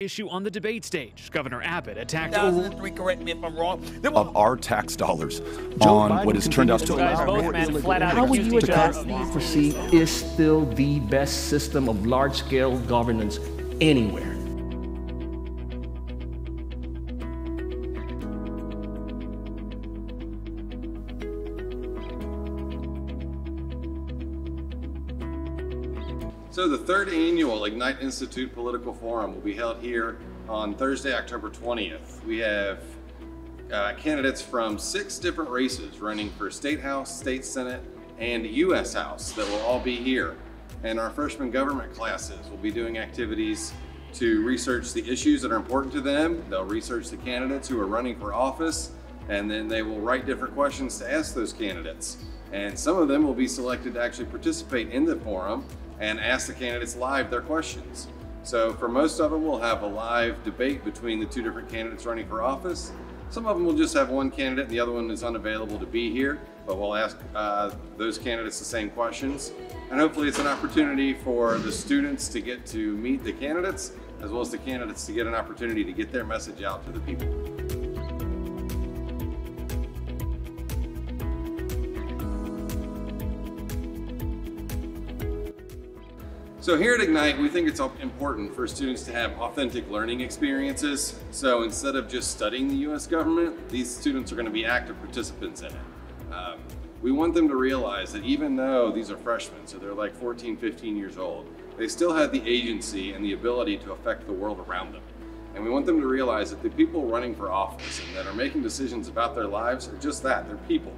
issue on the debate stage. Governor Abbott attacked correct me if I'm wrong. There of our tax dollars on Biden what has turned out to be guys allow both more men illegal flat out immigrants. How would you accused each other of democracy is still the best system of large-scale governance anywhere. So the third annual Ignite Institute Political Forum will be held here on Thursday, October 20th. We have uh, candidates from six different races running for State House, State Senate, and U.S. House that will all be here. And our freshman government classes will be doing activities to research the issues that are important to them. They'll research the candidates who are running for office, and then they will write different questions to ask those candidates. And some of them will be selected to actually participate in the forum and ask the candidates live their questions. So for most of them, we'll have a live debate between the two different candidates running for office. Some of them will just have one candidate and the other one is unavailable to be here, but we'll ask uh, those candidates the same questions. And hopefully it's an opportunity for the students to get to meet the candidates, as well as the candidates to get an opportunity to get their message out to the people. So here at Ignite, we think it's important for students to have authentic learning experiences. So instead of just studying the US government, these students are going to be active participants in it. Um, we want them to realize that even though these are freshmen, so they're like 14, 15 years old, they still have the agency and the ability to affect the world around them. And we want them to realize that the people running for office and that are making decisions about their lives are just that, they're people,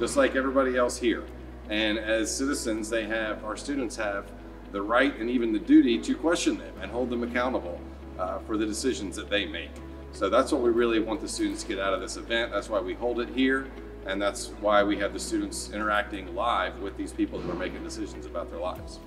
just like everybody else here. And as citizens, they have, our students have the right and even the duty to question them and hold them accountable uh, for the decisions that they make. So that's what we really want the students to get out of this event. That's why we hold it here. And that's why we have the students interacting live with these people who are making decisions about their lives.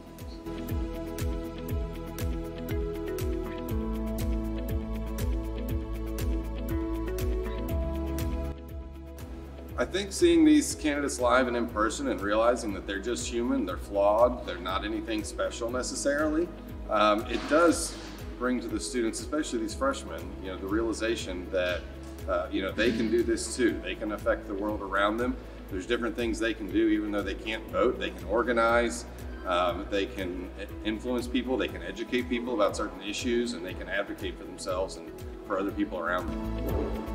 I think seeing these candidates live and in person and realizing that they're just human, they're flawed, they're not anything special necessarily, um, it does bring to the students, especially these freshmen, you know, the realization that, uh, you know, they can do this too. They can affect the world around them. There's different things they can do, even though they can't vote. They can organize, um, they can influence people, they can educate people about certain issues, and they can advocate for themselves and for other people around them.